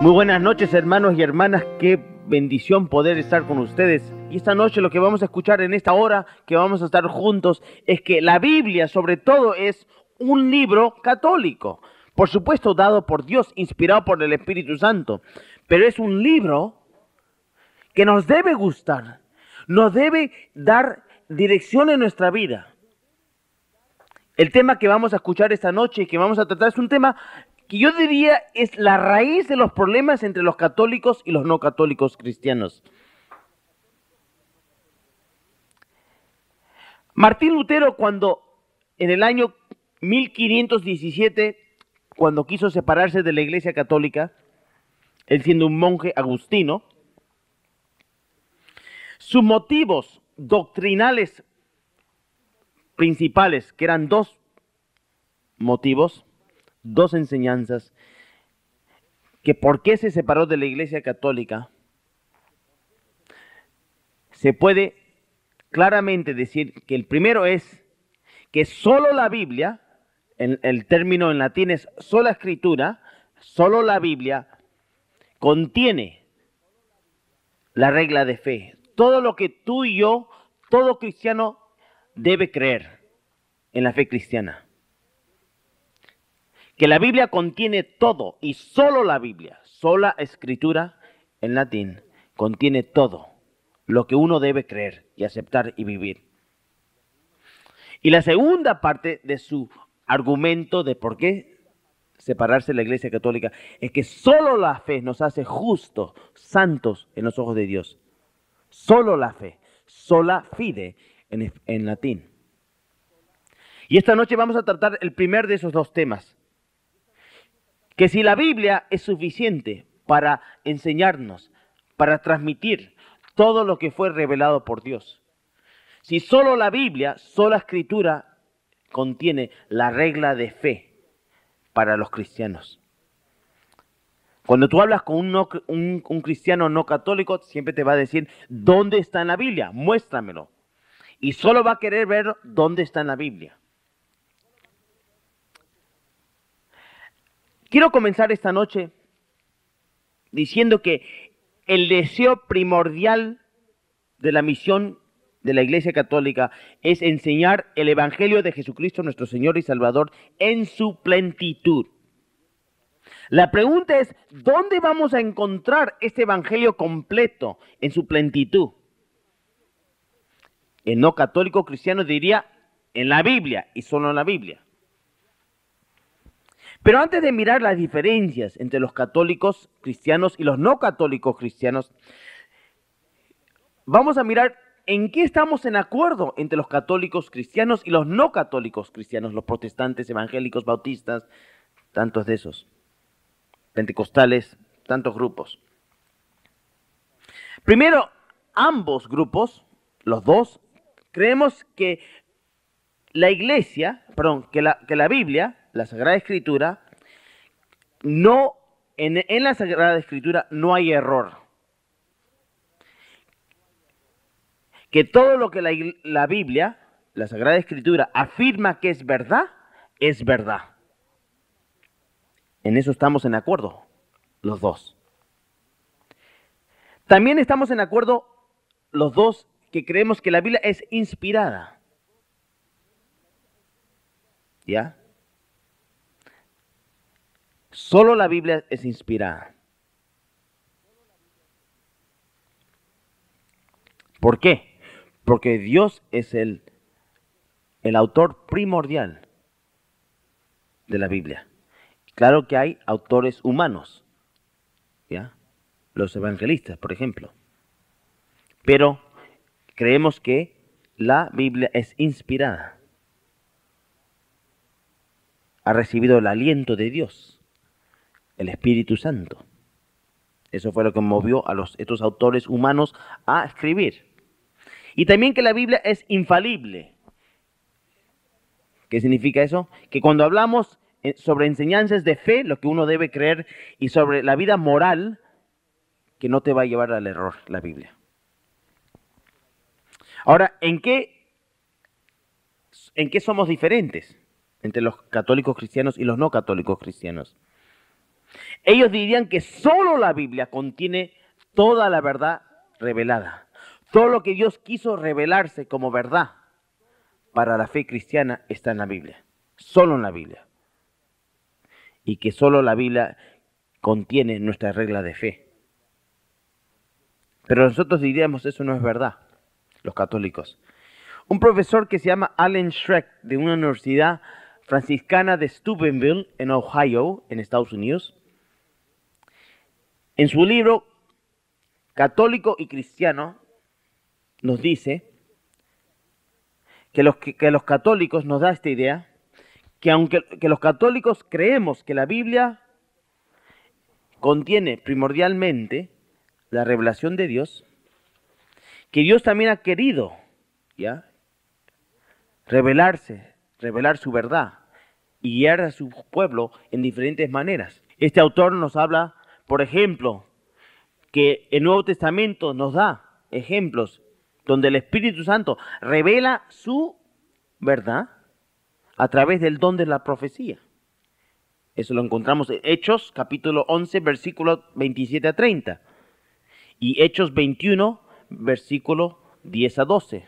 Muy buenas noches hermanos y hermanas, qué bendición poder estar con ustedes. Y esta noche lo que vamos a escuchar en esta hora que vamos a estar juntos es que la Biblia sobre todo es un libro católico, por supuesto dado por Dios, inspirado por el Espíritu Santo, pero es un libro que nos debe gustar, nos debe dar dirección en nuestra vida. El tema que vamos a escuchar esta noche y que vamos a tratar es un tema que yo diría es la raíz de los problemas entre los católicos y los no católicos cristianos. Martín Lutero cuando en el año 1517, cuando quiso separarse de la Iglesia Católica, él siendo un monje agustino, sus motivos doctrinales principales, que eran dos motivos, dos enseñanzas, que por qué se separó de la Iglesia Católica, se puede claramente decir que el primero es que solo la Biblia, el término en latín es sola escritura, solo la Biblia contiene la regla de fe. Todo lo que tú y yo, todo cristiano debe creer en la fe cristiana que la Biblia contiene todo y solo la Biblia, sola escritura en latín, contiene todo lo que uno debe creer y aceptar y vivir. Y la segunda parte de su argumento de por qué separarse de la Iglesia Católica es que solo la fe nos hace justos, santos en los ojos de Dios. Solo la fe, sola fide en, en latín. Y esta noche vamos a tratar el primer de esos dos temas, que si la Biblia es suficiente para enseñarnos, para transmitir todo lo que fue revelado por Dios, si solo la Biblia, sola escritura, contiene la regla de fe para los cristianos. Cuando tú hablas con un, un, cristiano no católico, siempre te va a decir, ¿dónde está en la Biblia? Muéstramelo. Y solo va a querer ver dónde está en la Biblia. Quiero comenzar esta noche diciendo que el deseo primordial de la misión de la Iglesia Católica es enseñar el Evangelio de Jesucristo nuestro Señor y Salvador en su plenitud. La pregunta es, ¿dónde vamos a encontrar este Evangelio completo en su plenitud? El no católico cristiano diría en la Biblia y solo en la Biblia. Pero antes de mirar las diferencias entre los católicos cristianos y los no católicos cristianos, vamos a mirar en qué estamos en acuerdo entre los católicos cristianos y los no católicos cristianos, los protestantes, evangélicos, bautistas, tantos de esos, pentecostales, tantos grupos. Primero, ambos grupos, los dos, creemos que la iglesia, perdón, que la, que la Biblia la Sagrada Escritura, no, en, la Sagrada Escritura no hay error. Que todo lo que la Biblia, la Sagrada Escritura, afirma que es verdad, es verdad. En eso estamos en acuerdo, los dos. También estamos en acuerdo los dos que creemos que la Biblia es inspirada. ¿Ya? Solo la Biblia es inspirada. ¿Por qué? Porque Dios es el, el autor primordial de la Biblia. Claro que hay autores humanos, ¿ya? Los evangelistas, por ejemplo. Pero creemos que la Biblia es inspirada. Ha recibido el aliento de Dios el Espíritu Santo. Eso fue lo que movió a los, estos autores humanos a escribir. Y también que la Biblia es infalible. ¿Qué significa eso? Que cuando hablamos eh, sobre enseñanzas de fe, lo que uno debe creer, y sobre la vida moral, que no te va a llevar al error la Biblia. Ahora, ¿en qué, en qué somos diferentes entre los católicos cristianos y los no católicos cristianos? Ellos dirían que solo la Biblia contiene toda la verdad revelada. Todo lo que Dios quiso revelarse como verdad para la fe cristiana está en la Biblia. Solo en la Biblia. Y que solo la Biblia contiene nuestra regla de fe. Pero nosotros diríamos eso no es verdad, los católicos. Un profesor que se llama Alan Schreck de una universidad franciscana de Steubenville, en Ohio, en Estados Unidos, en su libro Católico y Cristiano, nos dice que los, que, los católicos nos da esta idea, que aunque que los católicos creemos que la Biblia contiene primordialmente la revelación de Dios, que Dios también ha querido, ¿ya? Revelarse, revelar su verdad y guiar a su pueblo en diferentes maneras. Este autor nos habla, por ejemplo, que el Nuevo Testamento nos da ejemplos donde el Espíritu Santo revela su verdad a través del don de la profecía. Eso lo encontramos en Hechos capítulo 11, versículo 27 a 30 y Hechos 21, versículo 10 a 12.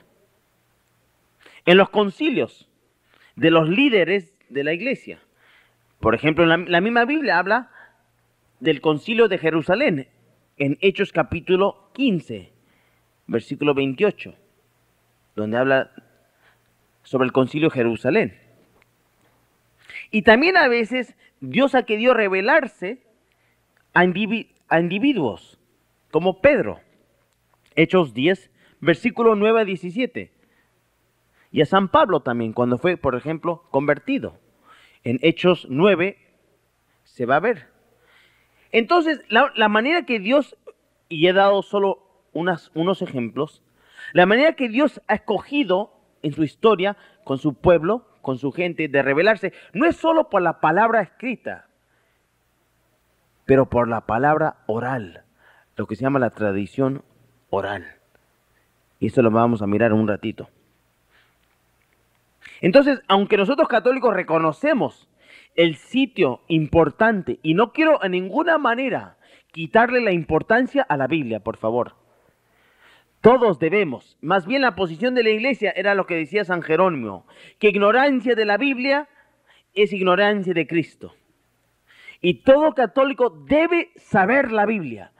En los concilios de los líderes de la iglesia. Por ejemplo, en la, misma Biblia habla del concilio de Jerusalén, en Hechos capítulo 15, versículo 28, donde habla sobre el concilio de Jerusalén. Y también a veces Dios ha querido revelarse a, a individuos como Pedro. Hechos 10, versículo 9 a 17. Y a San Pablo también, cuando fue, por ejemplo, convertido. En Hechos 9 se va a ver. Entonces, la, manera que Dios, y he dado solo unas, unos ejemplos, la manera que Dios ha escogido en su historia con su pueblo, con su gente, de revelarse, no es solo por la palabra escrita, pero por la palabra oral lo que se llama la tradición oral. Y eso lo vamos a mirar un ratito. Entonces, aunque nosotros católicos reconocemos el sitio importante, y no quiero en ninguna manera quitarle la importancia a la Biblia, por favor. Todos debemos, más bien la posición de la iglesia era lo que decía San Jerónimo, que ignorancia de la Biblia es ignorancia de Cristo. Y todo católico debe saber la Biblia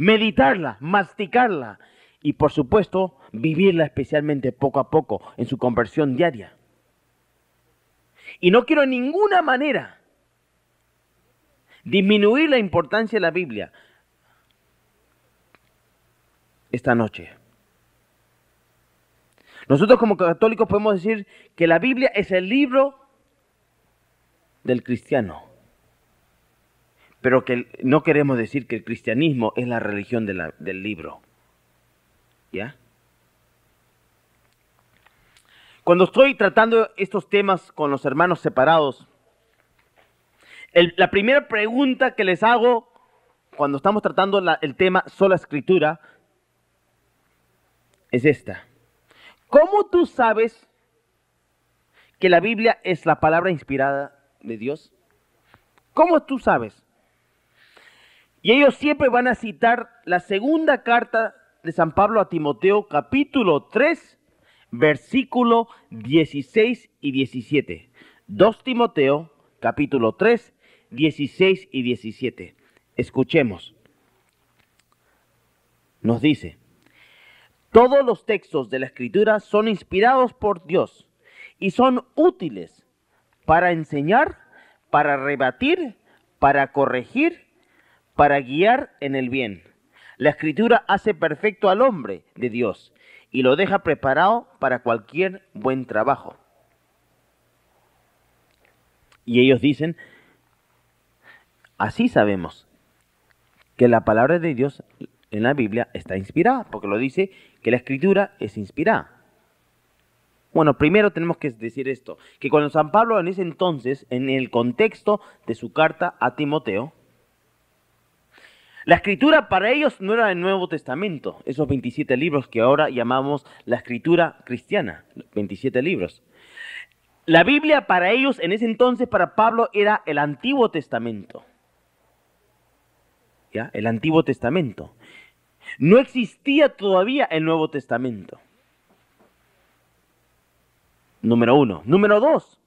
meditarla, masticarla y por supuesto vivirla especialmente poco a poco en su conversión diaria. Y no quiero en ninguna manera disminuir la importancia de la Biblia esta noche. Nosotros como católicos podemos decir que la Biblia es el libro del cristiano pero que no queremos decir que el cristianismo es la religión del libro. ¿Ya? Cuando estoy tratando estos temas con los hermanos separados, la primera pregunta que les hago cuando estamos tratando el tema sola escritura es esta. ¿Cómo tú sabes que la Biblia es la palabra inspirada de Dios? ¿Cómo tú sabes? Y ellos siempre van a citar la segunda carta de San Pablo a Timoteo, capítulo 3, versículo 16 y 17. 2 Timoteo, capítulo 3, 16 y 17. Escuchemos. Nos dice, todos los textos de la escritura son inspirados por Dios y son útiles para enseñar, para rebatir, para corregir para guiar en el bien. La escritura hace perfecto al hombre de Dios y lo deja preparado para cualquier buen trabajo. Y ellos dicen, así sabemos que la palabra de Dios en la Biblia está inspirada, porque lo dice que la escritura es inspirada. Bueno, primero tenemos que decir esto, que cuando San Pablo en ese entonces, en el contexto de su carta a Timoteo, la escritura para ellos no era el Nuevo Testamento, esos 27 libros que ahora llamamos la escritura cristiana, 27 libros. La Biblia para ellos en ese entonces, para Pablo, era el Antiguo Testamento. ¿ya? El Antiguo Testamento. No existía todavía el Nuevo Testamento. Número uno. Número dos.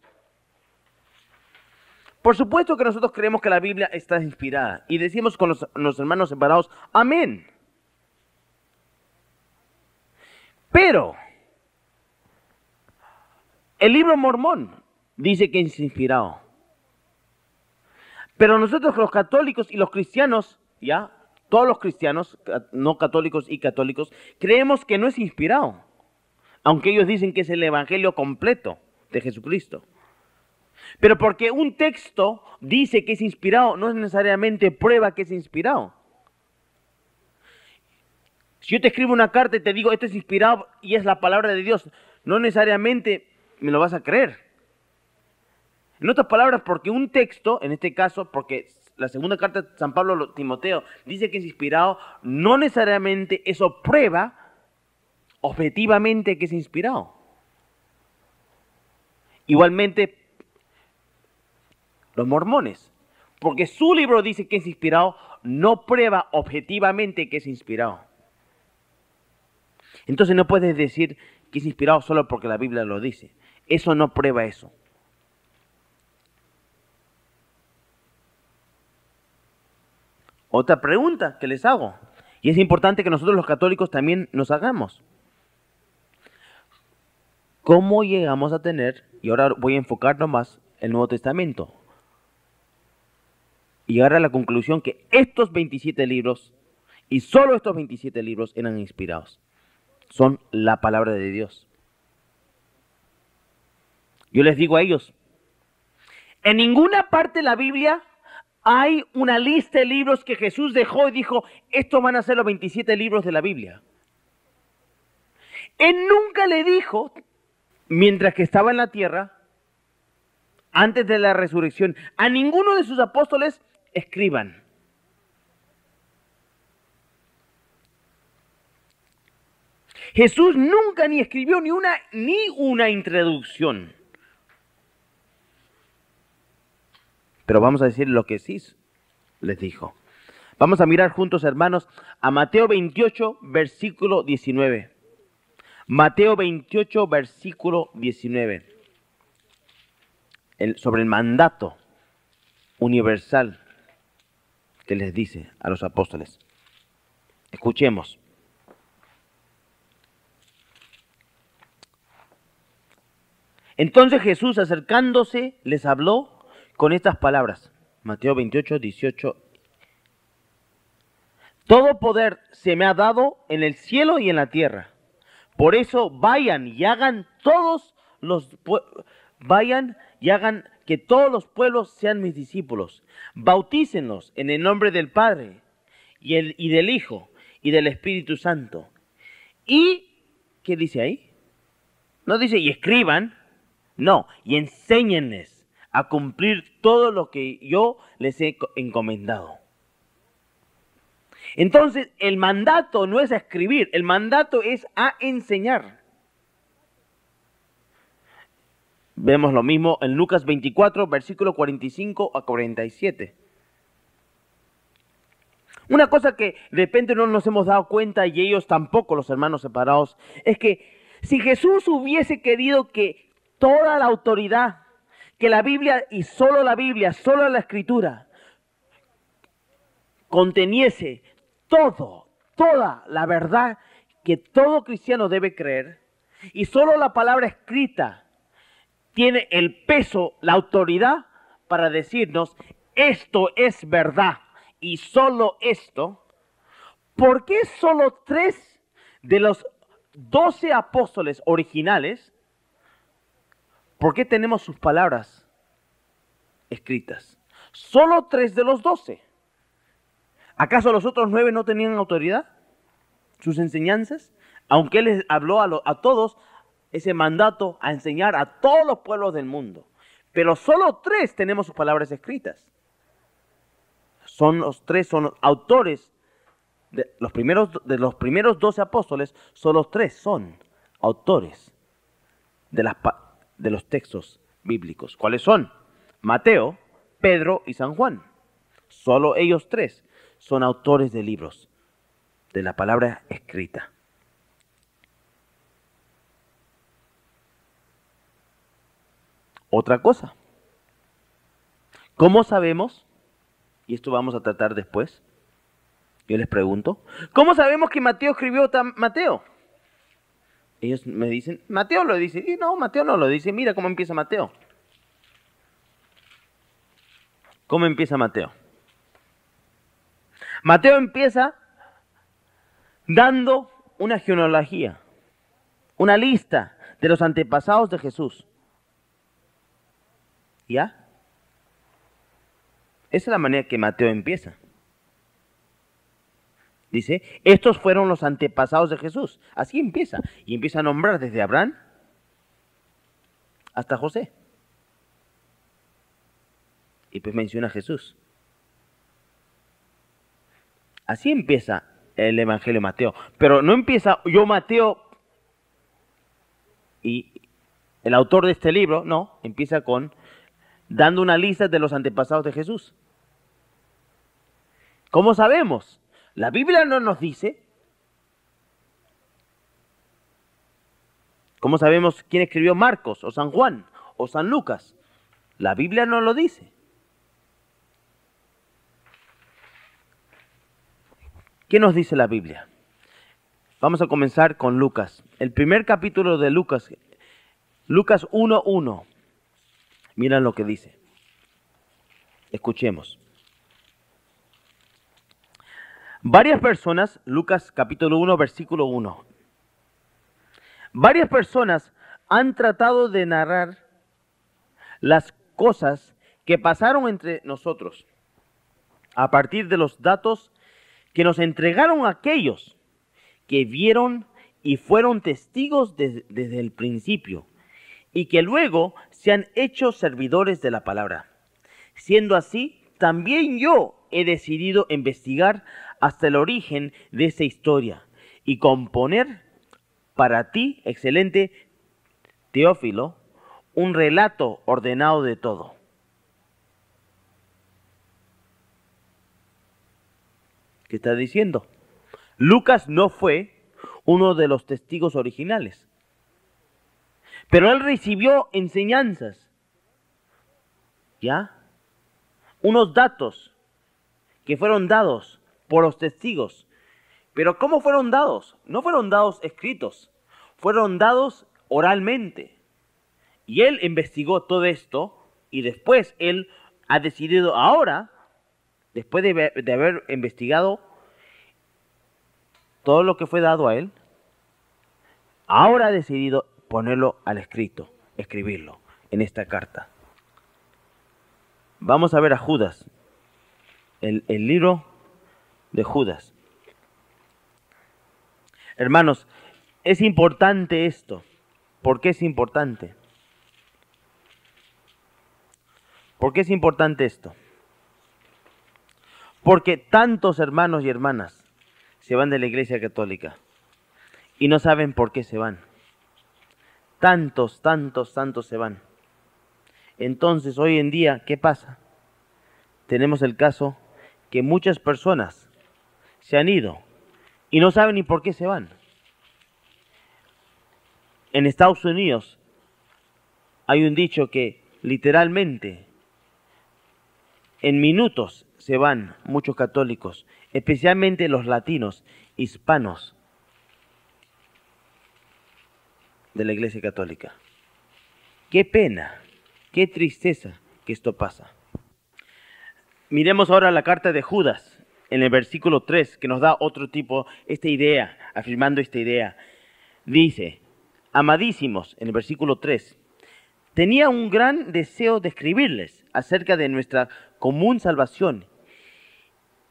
Por supuesto que nosotros creemos que la Biblia está inspirada y decimos con los, hermanos separados, amén. Pero el libro mormón dice que es inspirado. Pero nosotros los católicos y los cristianos, ya, todos los cristianos, no católicos y católicos, creemos que no es inspirado. Aunque ellos dicen que es el evangelio completo de Jesucristo. Pero porque un texto dice que es inspirado, no es necesariamente prueba que es inspirado. Si yo te escribo una carta y te digo, esto es inspirado y es la palabra de Dios, no necesariamente me lo vas a creer. En otras palabras, porque un texto, en este caso, porque la segunda carta de San Pablo a Timoteo dice que es inspirado, no necesariamente eso prueba objetivamente que es inspirado. Igualmente, los mormones, porque su libro dice que es inspirado, no prueba objetivamente que es inspirado. Entonces no puedes decir que es inspirado solo porque la Biblia lo dice. Eso no prueba eso. Otra pregunta que les hago, y es importante que nosotros los católicos también nos hagamos. ¿Cómo llegamos a tener, y ahora voy a enfocarnos más, el Nuevo Testamento? Y llegar a la conclusión que estos 27 libros, y solo estos 27 libros eran inspirados. Son la palabra de Dios. Yo les digo a ellos, en ninguna parte de la Biblia hay una lista de libros que Jesús dejó y dijo, estos van a ser los 27 libros de la Biblia. Él nunca le dijo, mientras que estaba en la tierra, antes de la resurrección, a ninguno de sus apóstoles escriban. Jesús nunca ni escribió ni una, ni una introducción. Pero vamos a decir lo que sí les dijo. Vamos a mirar juntos, hermanos, a Mateo 28, versículo 19. Mateo 28, versículo 19. sobre el mandato universal que les dice a los apóstoles. Escuchemos. Entonces Jesús acercándose les habló con estas palabras. Mateo 28, 18. Todo poder se me ha dado en el cielo y en la tierra. Por eso vayan y hagan todos los vayan y hagan que todos los pueblos sean mis discípulos. Bautícenlos en el nombre del Padre y, el, y del Hijo y del Espíritu Santo. Y ¿qué dice ahí? No dice y escriban, no, y enséñenles a cumplir todo lo que yo les he encomendado. Entonces, el mandato no es a escribir, el mandato es a enseñar. Vemos lo mismo en Lucas 24, versículo 45 a 47. Una cosa que de repente no nos hemos dado cuenta y ellos tampoco, los hermanos separados, es que si Jesús hubiese querido que toda la autoridad que la Biblia y solo la Biblia, solo la escritura, conteniese todo, toda la verdad que todo cristiano debe creer, y solo la palabra escrita tiene el peso, la autoridad para decirnos, esto es verdad, y solo esto, ¿por qué solo tres de los doce apóstoles originales ¿Por qué tenemos sus palabras escritas? Solo tres de los doce. ¿Acaso los otros nueve no tenían autoridad? ¿Sus enseñanzas? Aunque Él les habló a, a todos ese mandato a enseñar a todos los pueblos del mundo. Pero solo tres tenemos sus palabras escritas. Son los tres, son los autores de los primeros, de los primeros doce apóstoles, solo tres son autores de las, de los textos bíblicos. ¿Cuáles son? Mateo, Pedro y San Juan. Solo ellos tres son autores de libros, de la palabra escrita. Otra cosa, ¿cómo sabemos? Y esto vamos a tratar después. Yo les pregunto, ¿cómo sabemos que Mateo escribió Mateo? Ellos me dicen, Mateo lo dice. Y no, Mateo no lo dice. Mira cómo empieza Mateo. ¿Cómo empieza Mateo? Mateo empieza dando una genealogía, una lista de los antepasados de Jesús. ¿Ya? Esa es la manera que Mateo empieza. Dice, estos fueron los antepasados de Jesús. Así empieza. Y empieza a nombrar desde Abraham hasta José. Y pues menciona a Jesús. Así empieza el Evangelio de Mateo. Pero no empieza yo Mateo y el autor de este libro, no, empieza con dando una lista de los antepasados de Jesús. ¿Cómo sabemos? La Biblia no nos dice. ¿Cómo sabemos quién escribió Marcos o San Juan o San Lucas? La Biblia no lo dice. ¿Qué nos dice la Biblia? Vamos a comenzar con Lucas. El primer capítulo de Lucas, Lucas 1.1. Mira lo que dice. Escuchemos. Varias personas, Lucas capítulo 1, versículo 1. Varias personas han tratado de narrar las cosas que pasaron entre nosotros a partir de los datos que nos entregaron aquellos que vieron y fueron testigos desde el principio y que luego se han hecho servidores de la palabra. Siendo así, también yo he decidido investigar hasta el origen de esa historia y componer para ti, excelente Teófilo, un relato ordenado de todo. ¿Qué está diciendo? Lucas no fue uno de los testigos originales, pero él recibió enseñanzas, ¿ya? Unos datos que fueron dados por los testigos. Pero ¿cómo fueron dados? No fueron dados escritos, fueron dados oralmente. Y él investigó todo esto y después él ha decidido ahora, después de, de haber investigado todo lo que fue dado a él, ahora ha decidido ponerlo al escrito, escribirlo en esta carta. Vamos a ver a Judas, el, el libro de Judas. Hermanos, es importante esto. ¿Por qué es importante? ¿Por qué es importante esto? Porque tantos hermanos y hermanas se van de la iglesia católica y no saben por qué se van. Tantos, tantos, tantos se van. Entonces, hoy en día, ¿qué pasa? Tenemos el caso que muchas personas se han ido y no saben ni por qué se van. En Estados Unidos hay un dicho que literalmente en minutos se van muchos católicos, especialmente los latinos, hispanos de la Iglesia Católica. Qué pena, qué tristeza que esto pasa. Miremos ahora la carta de Judas en el versículo 3, que nos da otro tipo, esta idea, afirmando esta idea. Dice, amadísimos, en el versículo 3, tenía un gran deseo de escribirles acerca de nuestra común salvación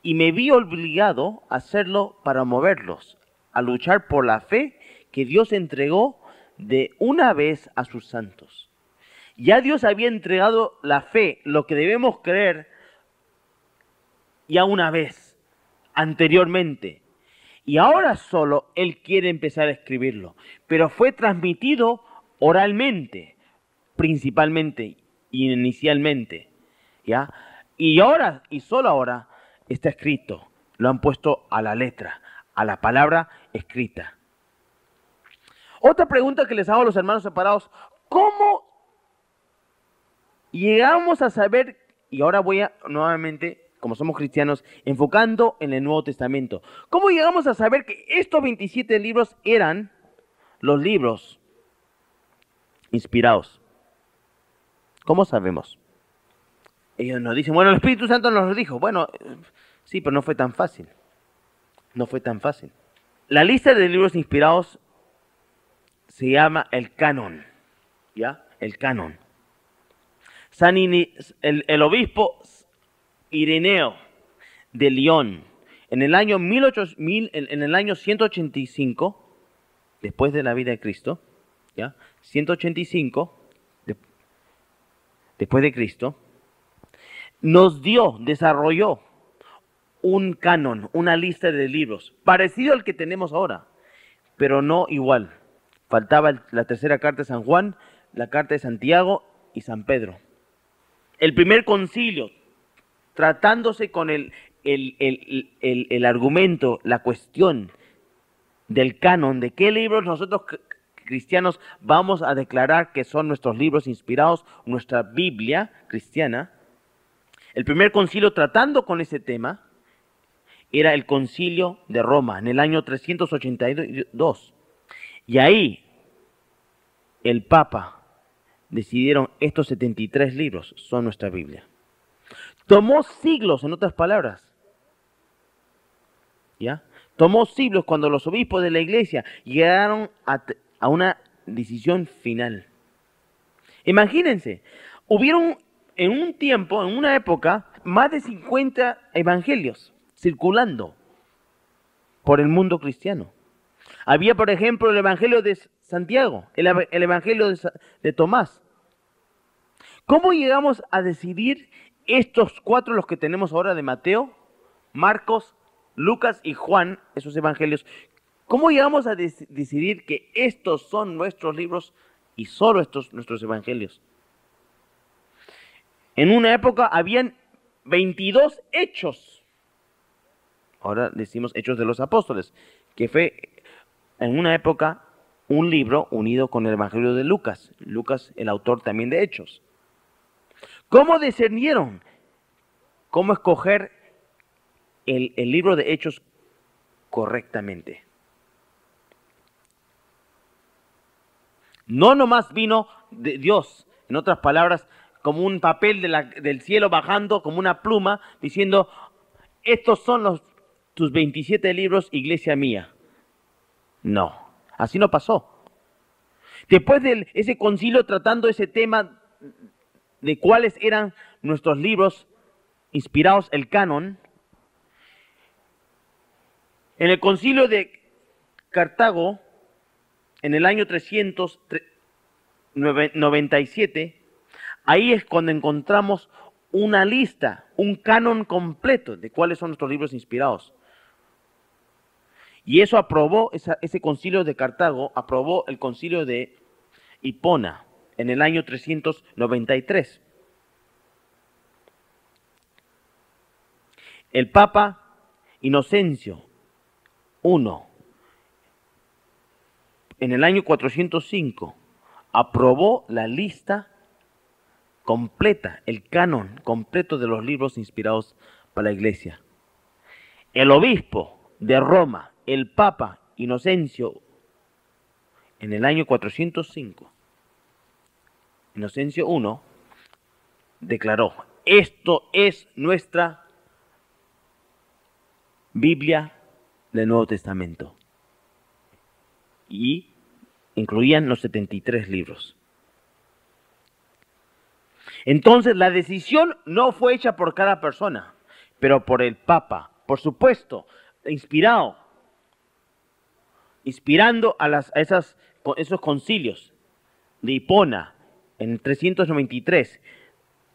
y me vi obligado a hacerlo para moverlos, a luchar por la fe que Dios entregó de una vez a sus santos. Ya Dios había entregado la fe, lo que debemos creer, ya una vez anteriormente. Y ahora solo él quiere empezar a escribirlo. Pero fue transmitido oralmente, principalmente inicialmente. ¿Ya? Y ahora, y solo ahora, está escrito lo han puesto a la letra, a la palabra escrita. Otra pregunta que les hago a los hermanos separados, ¿cómo llegamos a saber, y ahora voy a nuevamente, como somos cristianos, enfocando en el Nuevo Testamento, ¿cómo llegamos a saber que estos 27 libros eran los libros inspirados? ¿Cómo sabemos? Ellos nos dicen, bueno, el Espíritu Santo nos lo dijo. Bueno, sí, pero no fue tan fácil. No fue tan fácil. La lista de libros inspirados se llama el canon. ¿Ya? El canon. San el, obispo Ireneo de León, en el año 18, en, el año 185, después de la vida de Cristo, ¿ya? 185, después de Cristo, nos dio, desarrolló un canon, una lista de libros, parecido al que tenemos ahora, pero no igual. Faltaba la tercera carta de San Juan, la carta de Santiago y San Pedro. El primer concilio, tratándose con el, el, el argumento, la cuestión del canon, de qué libros nosotros cristianos vamos a declarar que son nuestros libros inspirados, nuestra Biblia cristiana, el primer concilio tratando con ese tema era el concilio de Roma en el año 382. Y ahí el Papa decidieron estos 73 libros son nuestra Biblia. Tomó siglos, en otras palabras. ¿Ya? Tomó siglos cuando los obispos de la iglesia llegaron a, una decisión final. Imagínense, hubieron en un tiempo, en una época, más de 50 evangelios circulando por el mundo cristiano. Había, por ejemplo, el Evangelio de Santiago, el, Evangelio de, de, Tomás. ¿Cómo llegamos a decidir estos cuatro, los que tenemos ahora de Mateo, Marcos, Lucas y Juan, esos evangelios? ¿Cómo llegamos a decidir que estos son nuestros libros y solo estos nuestros evangelios? En una época habían 22 hechos. Ahora decimos hechos de los apóstoles, que fue en una época un libro unido con el Evangelio de Lucas. Lucas, el autor también de hechos. ¿Cómo discernieron? ¿Cómo escoger el, el libro de hechos correctamente? No nomás vino de Dios, en otras palabras, como un papel del cielo bajando, como una pluma, diciendo, estos son los, tus 27 libros, iglesia mía. No, así no pasó. Después de ese concilio tratando ese tema de cuáles eran nuestros libros inspirados, el canon, en el concilio de Cartago, en el año 397, Ahí es cuando encontramos una lista, un canon completo de cuáles son nuestros libros inspirados. Y eso aprobó, ese concilio de Cartago, aprobó el concilio de Hipona en el año 393. El Papa Inocencio I, en el año 405, aprobó la lista completa, el canon completo de los libros inspirados para la iglesia. El obispo de Roma, el Papa Inocencio, en el año 405, Inocencio I, declaró, esto es nuestra Biblia del Nuevo Testamento. Y incluían los 73 libros. Entonces la decisión no fue hecha por cada persona, pero por el Papa, por supuesto, inspirado, inspirando a, las, esas, esos concilios de Hipona en 393,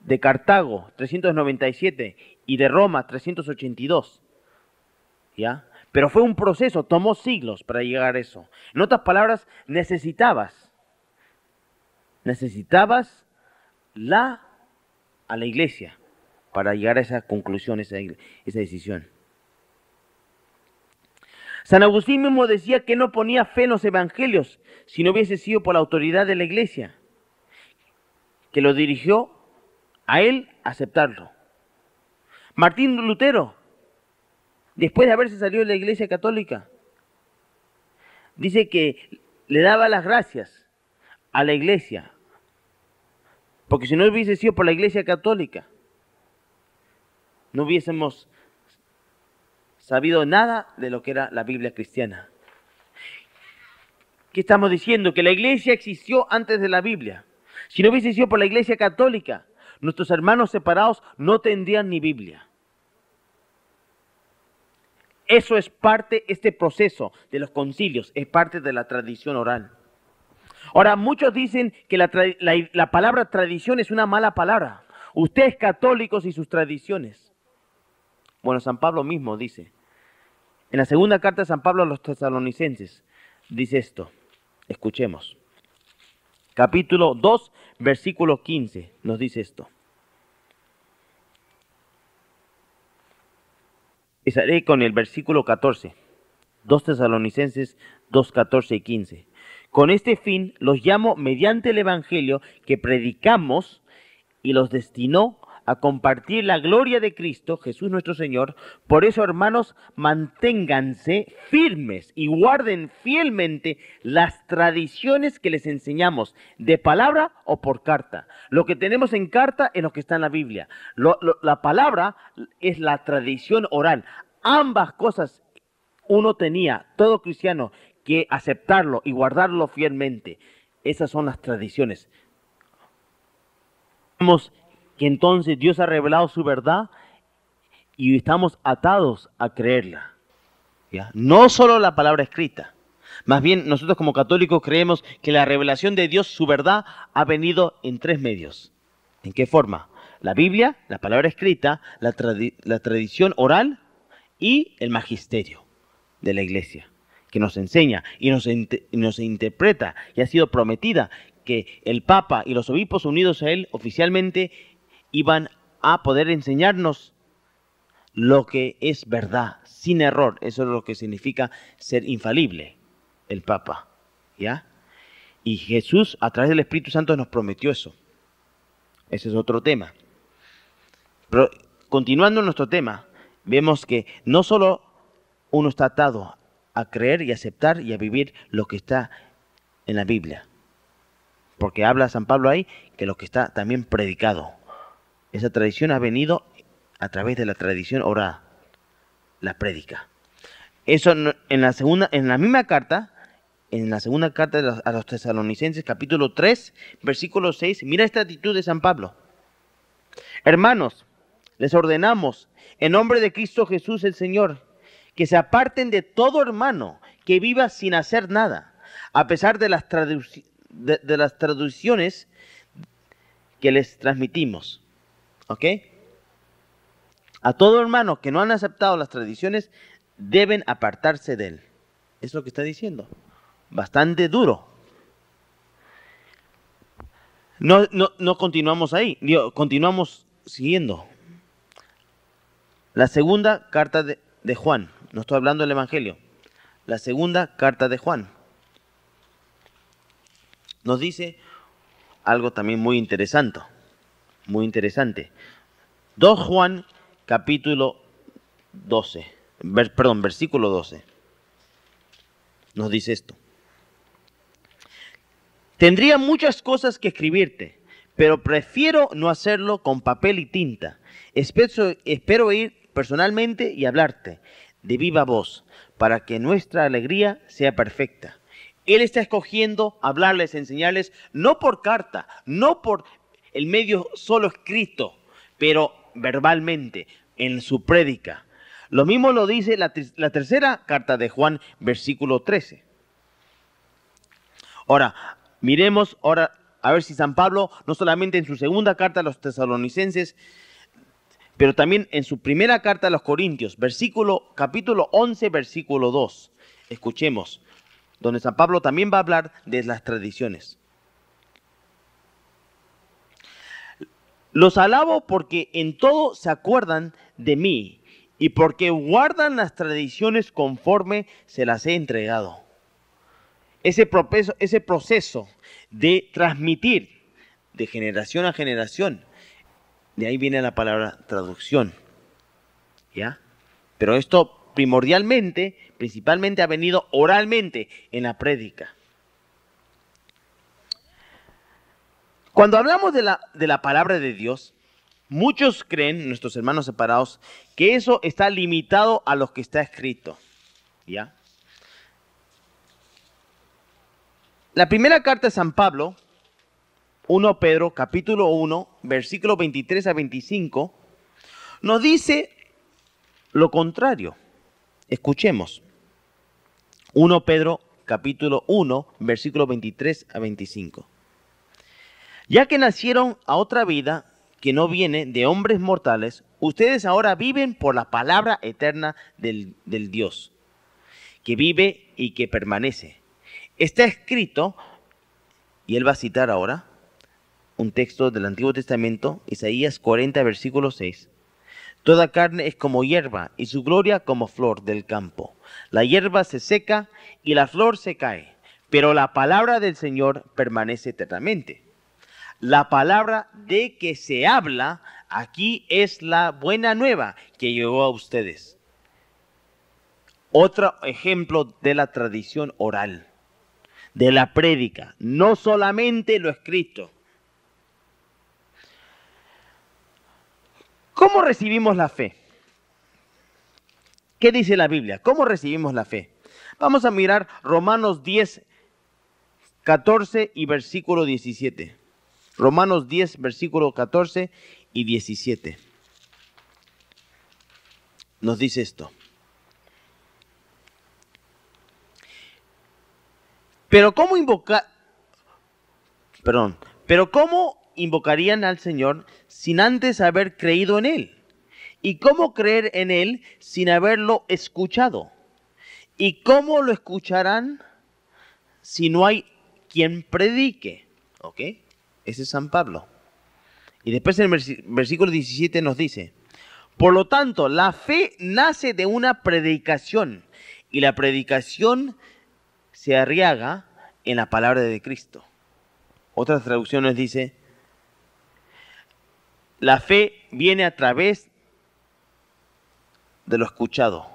de Cartago 397 y de Roma 382. ¿Ya? Pero fue un proceso, tomó siglos para llegar a eso. En otras palabras, necesitabas, necesitabas la, a la iglesia para llegar a esa conclusión, esa, esa decisión. San Agustín mismo decía que no ponía fe en los evangelios si no hubiese sido por la autoridad de la iglesia, que lo dirigió a él a aceptarlo. Martín Lutero, después de haberse salido de la iglesia católica, dice que le daba las gracias a la iglesia, porque si no hubiese sido por la iglesia católica, no hubiésemos sabido nada de lo que era la Biblia cristiana. ¿Qué estamos diciendo? Que la iglesia existió antes de la Biblia. Si no hubiese sido por la iglesia católica, nuestros hermanos separados no tendrían ni Biblia. Eso es parte, este proceso de los concilios, es parte de la tradición oral. Ahora, muchos dicen que la, palabra tradición es una mala palabra. Ustedes católicos y sus tradiciones. Bueno, San Pablo mismo dice, en la segunda carta de San Pablo a los tesalonicenses, dice esto, escuchemos. Capítulo 2, versículo 15, nos dice esto. Empezaré con el versículo 14, 2 tesalonicenses 2, 14 y 15. Con este fin los llamo mediante el Evangelio que predicamos y los destinó a compartir la gloria de Cristo, Jesús nuestro Señor. Por eso, hermanos, manténganse firmes y guarden fielmente las tradiciones que les enseñamos, de palabra o por carta. Lo que tenemos en carta es lo que está en la Biblia. la palabra es la tradición oral. Ambas cosas uno tenía, todo cristiano, que aceptarlo y guardarlo fielmente. Esas son las tradiciones. Vemos que entonces Dios ha revelado su verdad y estamos atados a creerla. No solo la palabra escrita. Más bien, nosotros como católicos creemos que la revelación de Dios, su verdad, ha venido en tres medios. ¿En qué forma? La Biblia, la palabra escrita, la, tradición oral y el magisterio de la iglesia que nos enseña y nos interpreta y ha sido prometida que el Papa y los obispos unidos a él oficialmente iban a poder enseñarnos lo que es verdad, sin error. Eso es lo que significa ser infalible, el Papa. ¿Ya? Y Jesús, a través del Espíritu Santo, nos prometió eso. Ese es otro tema. Pero continuando nuestro tema, vemos que no solo uno está atado a creer y aceptar y a vivir lo que está en la Biblia. Porque habla San Pablo ahí que lo que está también predicado. Esa tradición ha venido a través de la tradición orada, la prédica. Eso en la segunda, en la misma carta, en la segunda carta a los tesalonicenses, capítulo 3, versículo 6, mira esta actitud de San Pablo. Hermanos, les ordenamos, en nombre de Cristo Jesús el Señor, que se aparten de todo hermano que viva sin hacer nada, a pesar de las, de, las traducciones que les transmitimos. ¿Ok? A todo hermano que no han aceptado las tradiciones, deben apartarse de él. Es lo que está diciendo. Bastante duro. No, no, no continuamos ahí, continuamos siguiendo. La segunda carta de, de Juan, no estoy hablando del Evangelio. La segunda carta de Juan nos dice algo también muy interesante. Muy interesante. 2 Juan capítulo 12. perdón, versículo 12. Nos dice esto. Tendría muchas cosas que escribirte, pero prefiero no hacerlo con papel y tinta. Espero, espero ir personalmente y hablarte de viva voz, para que nuestra alegría sea perfecta. Él está escogiendo hablarles, enseñarles, no por carta, no por el medio solo escrito, pero verbalmente, en su prédica. Lo mismo lo dice la, la tercera carta de Juan, versículo 13. Ahora, miremos ahora a ver si San Pablo, no solamente en su segunda carta a los tesalonicenses, pero también en su primera carta a los Corintios, versículo, capítulo 11, versículo 2. Escuchemos, donde San Pablo también va a hablar de las tradiciones. Los alabo porque en todo se acuerdan de mí y porque guardan las tradiciones conforme se las he entregado. Ese proceso, ese proceso de transmitir de generación a generación, de ahí viene la palabra traducción. ¿Ya? Pero esto primordialmente, principalmente ha venido oralmente en la prédica. Cuando hablamos de la, de la palabra de Dios, muchos creen, nuestros hermanos separados, que eso está limitado a lo que está escrito. ¿Ya? La primera carta de San Pablo, 1 Pedro, capítulo 1, versículo 23 a 25, nos dice lo contrario. Escuchemos. 1 Pedro, capítulo 1, versículo 23 a 25. Ya que nacieron a otra vida que no viene de hombres mortales, ustedes ahora viven por la palabra eterna del, Dios, que vive y que permanece Está escrito, y él va a citar ahora un texto del Antiguo Testamento, Isaías 40, versículo 6. Toda carne es como hierba y su gloria como flor del campo. La hierba se seca y la flor se cae, pero la palabra del Señor permanece eternamente. La palabra de que se habla aquí es la buena nueva que llegó a ustedes. Otro ejemplo de la tradición oral de la prédica, no solamente lo escrito. ¿Cómo recibimos la fe? ¿Qué dice la Biblia? ¿Cómo recibimos la fe? Vamos a mirar Romanos 10, 14 y versículo 17. Romanos 10, versículo 14 y 17. Nos dice esto. Pero ¿cómo invocar? Perdón. Pero ¿cómo invocarían al Señor sin antes haber creído en Él? ¿Y cómo creer en Él sin haberlo escuchado? ¿Y cómo lo escucharán si no hay quien predique? ¿Ok? Ese es San Pablo. Y después en el versículo 17 nos dice, por lo tanto, la fe nace de una predicación y la predicación se arriaga en la palabra de Cristo. Otras traducciones dice, la fe viene a través de lo escuchado.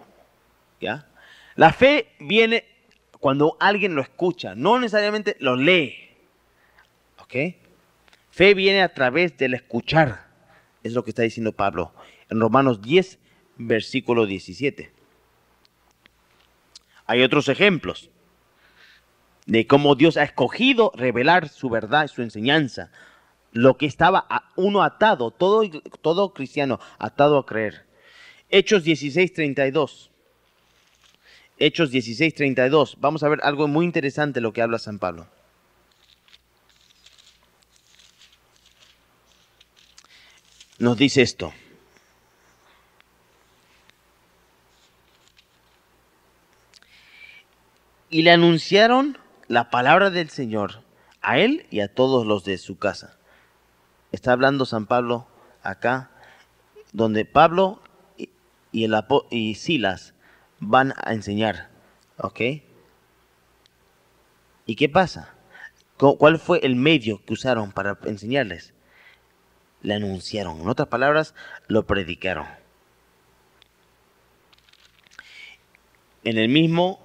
¿Ya? La fe viene cuando alguien lo escucha, no necesariamente lo lee. ¿Ok? Fe viene a través del escuchar. Es lo que está diciendo Pablo en Romanos 10, versículo 17. Hay otros ejemplos de cómo Dios ha escogido revelar su verdad su enseñanza. Lo que estaba uno atado, todo, todo cristiano atado a creer. Hechos 16:32. Hechos 16:32. Vamos a ver algo muy interesante lo que habla San Pablo. Nos dice esto. Y le anunciaron la palabra del Señor a él y a todos los de su casa. Está hablando San Pablo acá, donde Pablo y, el, y Silas van a enseñar. ¿Ok? ¿Y qué pasa? ¿Cuál fue el medio que usaron para enseñarles? Le anunciaron. En otras palabras, lo predicaron. En el mismo,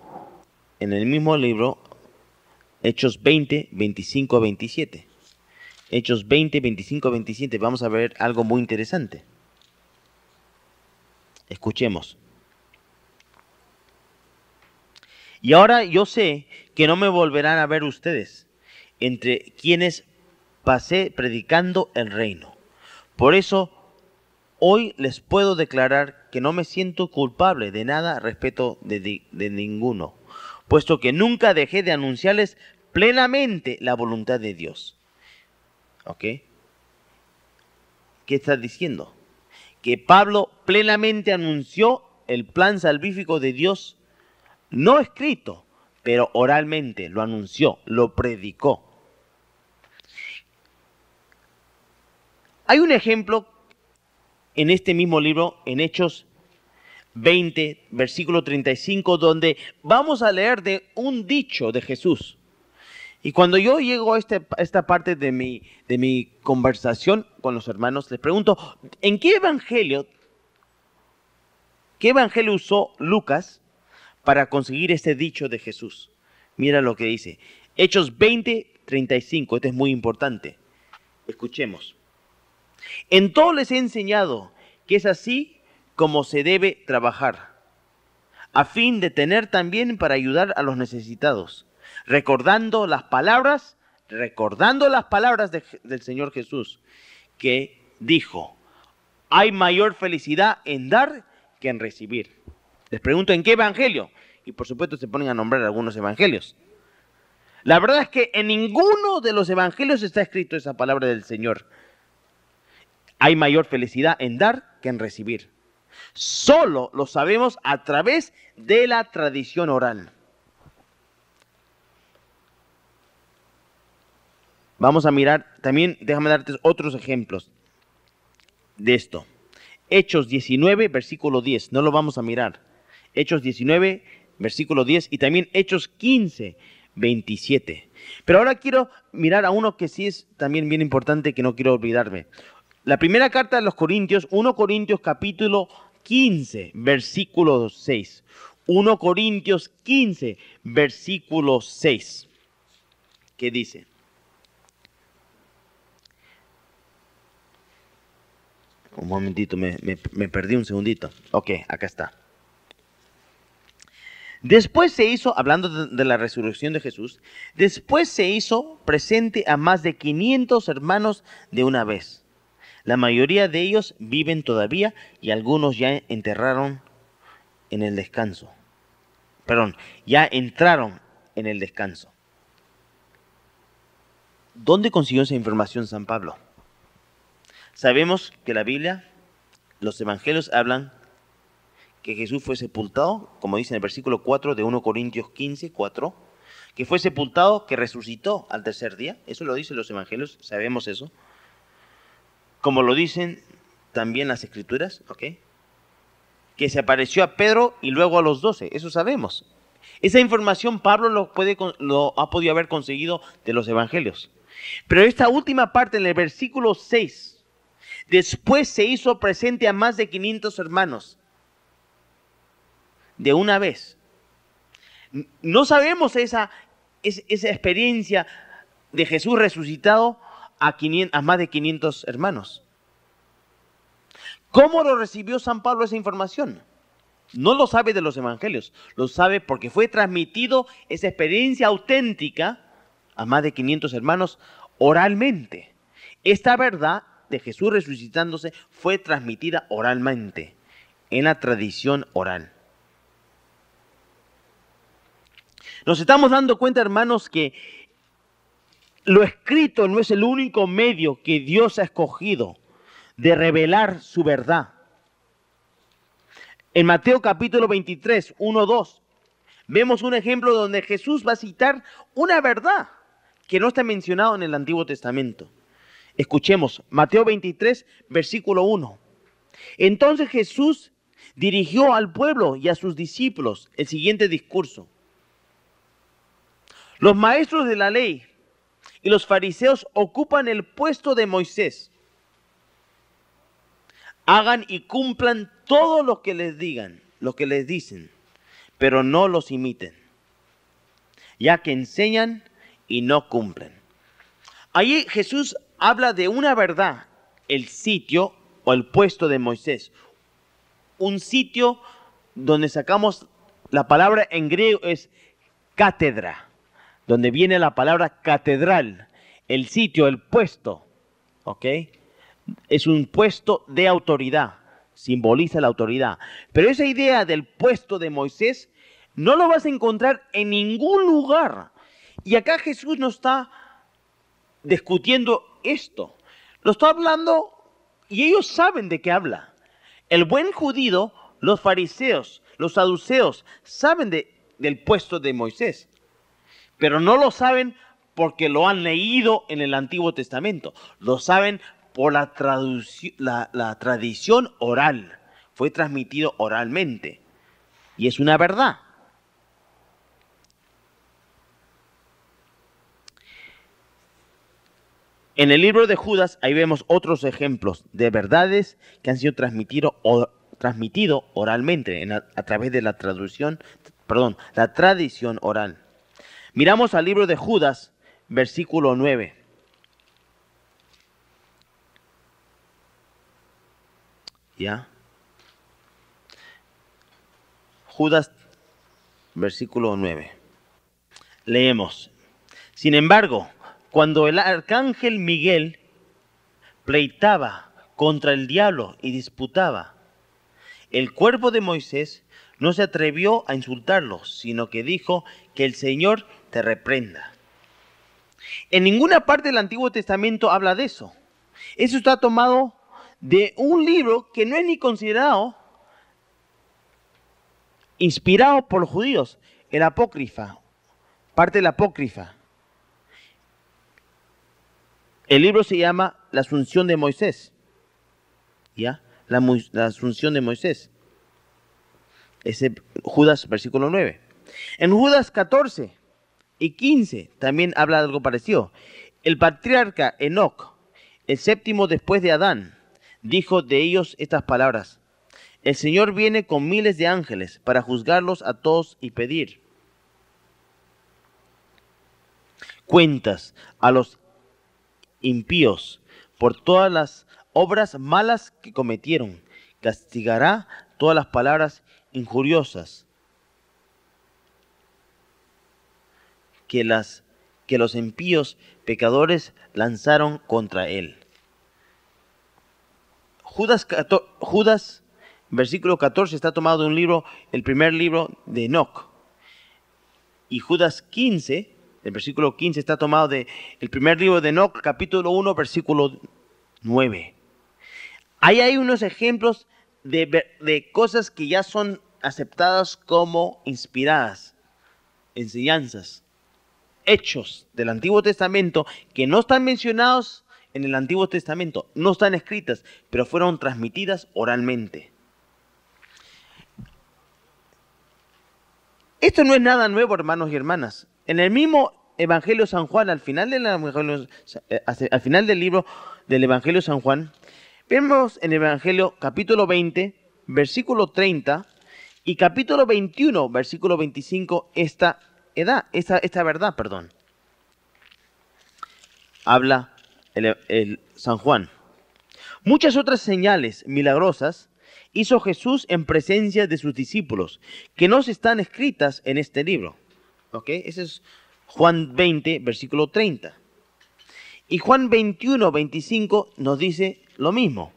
en el mismo libro Hechos 20, 25 a 27. Hechos 20, 25 a 27. Vamos a ver algo muy interesante. Escuchemos. Y ahora yo sé que no me volverán a ver ustedes, entre quienes pasé predicando el reino. Por eso hoy les puedo declarar que no me siento culpable de nada respecto de, de ninguno puesto que nunca dejé de anunciarles plenamente la voluntad de Dios. ¿Ok? ¿Qué está diciendo? Que Pablo plenamente anunció el plan salvífico de Dios, no escrito, pero oralmente lo anunció, lo predicó. Hay un ejemplo en este mismo libro, en Hechos 20, versículo 35, donde vamos a leer de un dicho de Jesús. Y cuando yo llego a, este, esta parte de mi, conversación con los hermanos, les pregunto, ¿en qué evangelio, qué evangelio usó Lucas para conseguir este dicho de Jesús? Mira lo que dice. Hechos 20, 35, este es muy importante. Escuchemos. En todo les he enseñado que es así como se debe trabajar, a fin de tener también para ayudar a los necesitados, recordando las palabras, recordando las palabras del Señor Jesús, que dijo, hay mayor felicidad en dar que en recibir. Les pregunto, ¿en qué evangelio? Y por supuesto se ponen a nombrar algunos evangelios. La verdad es que en ninguno de los evangelios está escrito esa palabra del Señor. Hay mayor felicidad en dar que en recibir. Solo lo sabemos a través de la tradición oral. Vamos a mirar, también déjame darte otros ejemplos de esto. Hechos 19, versículo 10, no lo vamos a mirar. Hechos 19, versículo 10 y también Hechos 15, 27. Pero ahora quiero mirar a uno que sí es también bien importante que no quiero olvidarme. La primera carta de los Corintios, 1 Corintios capítulo 15, versículo 6. 1 Corintios 15, versículo 6. ¿Qué dice? Un momentito, me, perdí un segundito. Ok, acá está. Después se hizo, hablando de, la resurrección de Jesús, después se hizo presente a más de 500 hermanos de una vez la mayoría de ellos viven todavía y algunos ya enterraron en el descanso. Perdón, ya entraron en el descanso. ¿Dónde consiguió esa información San Pablo? Sabemos que la Biblia, los evangelios hablan que Jesús fue sepultado, como dice en el versículo 4 de 1 Corintios 15, 4, que fue sepultado, que resucitó al tercer día. Eso lo dicen los evangelios, sabemos eso como lo dicen también las escrituras, ¿ok? Que se apareció a Pedro y luego a los doce, eso sabemos. Esa información Pablo lo, puede, lo ha podido haber conseguido de los evangelios. Pero esta última parte, en el versículo 6, después se hizo presente a más de 500 hermanos. De una vez. No sabemos esa, esa experiencia de Jesús resucitado a, más de 500 hermanos. ¿Cómo lo recibió San Pablo esa información? No lo sabe de los evangelios, lo sabe porque fue transmitido esa experiencia auténtica a más de 500 hermanos oralmente. Esta verdad de Jesús resucitándose fue transmitida oralmente, en la tradición oral. Nos estamos dando cuenta, hermanos, que lo escrito no es el único medio que Dios ha escogido de revelar su verdad. En Mateo capítulo 23, 1, 2, vemos un ejemplo donde Jesús va a citar una verdad que no está mencionado en el Antiguo Testamento. Escuchemos, Mateo 23, versículo 1. Entonces Jesús dirigió al pueblo y a sus discípulos el siguiente discurso. Los maestros de la ley y los fariseos ocupan el puesto de Moisés. Hagan y cumplan todo lo que les digan, lo que les dicen, pero no los imiten, ya que enseñan y no cumplen. Allí Jesús habla de una verdad, el sitio o el puesto de Moisés. Un sitio donde sacamos la palabra en griego es cátedra donde viene la palabra catedral, el sitio, el puesto, ¿ok? Es un puesto de autoridad, simboliza la autoridad. Pero esa idea del puesto de Moisés no lo vas a encontrar en ningún lugar. Y acá Jesús no está discutiendo esto. Lo está hablando y ellos saben de qué habla. El buen judío, los fariseos, los saduceos, saben de, del puesto de Moisés pero no lo saben porque lo han leído en el Antiguo Testamento, lo saben por la, la, tradición oral, fue transmitido oralmente. Y es una verdad. En el libro de Judas ahí vemos otros ejemplos de verdades que han sido transmitido, transmitido oralmente a, través de la traducción, perdón, la tradición oral. Miramos al libro de Judas, versículo 9. ¿Ya? Judas, versículo 9. Leemos. Sin embargo, cuando el arcángel Miguel pleitaba contra el diablo y disputaba, el cuerpo de Moisés no se atrevió a insultarlo, sino que dijo que el Señor reprenda. En ninguna parte del Antiguo Testamento habla de eso. Eso está tomado de un libro que no es ni considerado inspirado por los judíos, el apócrifa, parte de la apócrifa. El libro se llama La Asunción de Moisés. ¿Ya? La, Asunción de Moisés. Ese Judas, versículo 9. En Judas 14 y 15 también habla de algo parecido. El patriarca Enoch, el séptimo después de Adán, dijo de ellos estas palabras. El Señor viene con miles de ángeles para juzgarlos a todos y pedir cuentas a los impíos por todas las obras malas que cometieron. Castigará todas las palabras injuriosas que, que los impíos pecadores lanzaron contra él. Judas, Judas, versículo 14, está tomado de un libro, el primer libro de Enoch. Y Judas 15, el versículo 15 está tomado de el primer libro de Enoch, capítulo 1, versículo 9. Ahí hay unos ejemplos de, de cosas que ya son aceptadas como inspiradas, enseñanzas, hechos del Antiguo Testamento que no están mencionados en el Antiguo Testamento, no están escritas, pero fueron transmitidas oralmente. Esto no es nada nuevo, hermanos y hermanas. En el mismo Evangelio San Juan, al final, del eh, al final del libro del Evangelio San Juan, vemos en el Evangelio capítulo 20, versículo 30 y capítulo 21, versículo 25, esta esta, verdad, perdón. Habla el, el San Juan. Muchas otras señales milagrosas hizo Jesús en presencia de sus discípulos, que no están escritas en este libro. ¿Ok? Ese es Juan 20, versículo 30. Y Juan 21, 25 nos dice lo mismo.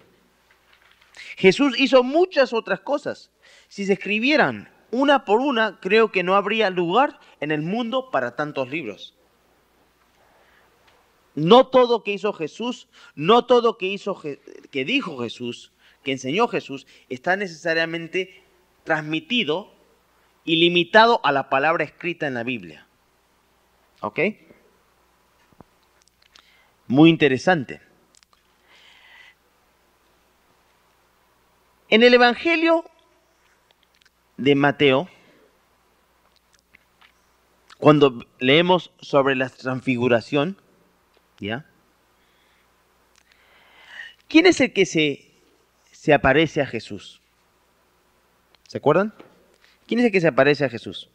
Jesús hizo muchas otras cosas. Si se escribieran una por una, creo que no habría lugar en el mundo para tantos libros. No todo que hizo Jesús, no todo que hizo que dijo Jesús, que enseñó Jesús, está necesariamente transmitido y limitado a la palabra escrita en la Biblia. ¿Ok? Muy interesante. En el Evangelio de Mateo, cuando leemos sobre la transfiguración, ¿ya? ¿Quién es el que se, se aparece a Jesús? ¿Se acuerdan? ¿Quién es el que se aparece a Jesús?